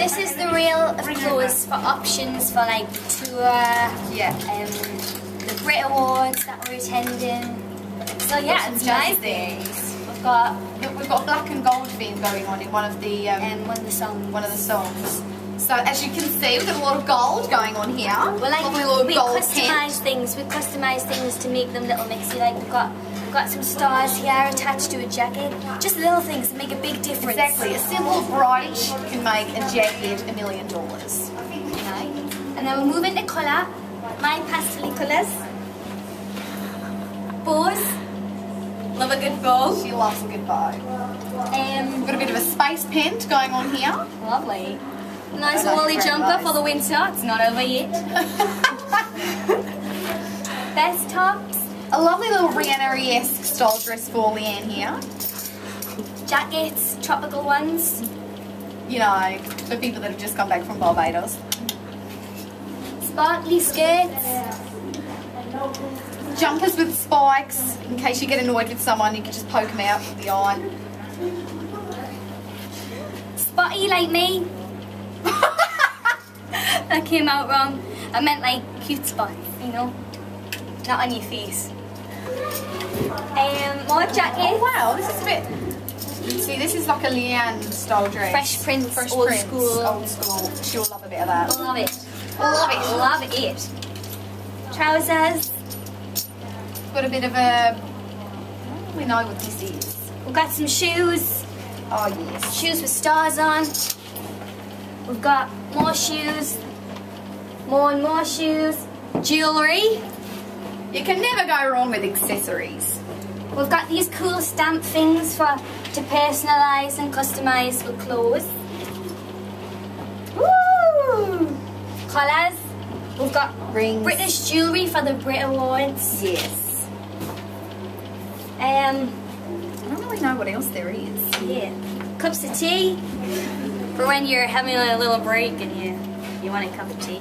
This is the reel of clothes for options for like tour, Yeah. um, the Brit Awards that we're attending. So yeah, it's nice things. We've got We've got black and gold theme going on in one of the um, um, one of the songs. one of the songs. So as you can see, we've got a lot of gold going on here. Well, like we gold customise things. We customise things to make them little mixy. Like we've got we've got some stars here attached to a jacket. Just little things that make a big difference. Exactly. A simple brooch can make a jacket a million dollars. And then we'll move into colour. My pastel colours. Bows. Love a good bow. She loves a good bow. Um, We've got a bit of a space pent going on here. lovely. Nice woolly jumper nice. for the winter. It's not over yet. Best tops. A lovely little Rihanna-esque style dress for Leanne here. Jackets. Tropical ones. You know, for people that have just come back from Barbados. Sparkly skirts. Jumpers with spikes, in case you get annoyed with someone, you can just poke them out with the eye. Spotty like me. that came out wrong. I meant like cute spots, you know? Not on your face. Um, more Oh jackets. wow, this is a bit... See, this is like a Leanne style dress. Fresh Prince, Fresh old Prince, school. Old school. She'll love a bit of that. Love it. Love it. Love it. Trousers. Got a bit of a... I don't really know what this is. We've got some shoes. Oh yes. Shoes with stars on. We've got more shoes. More and more shoes. Jewellery. You can never go wrong with accessories. We've got these cool stamp things for to personalise and customise with clothes. Woo! Collars. We've got Rings. British jewellery for the Brit Awards. Yes. Um, I don't really know what else there is. yeah. Cups of tea for when you're having a little break and you you want a cup of tea.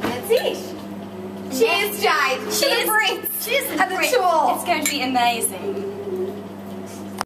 That's it. Cheers. To the Brits. Cheers to And the tour. It's going to be amazing.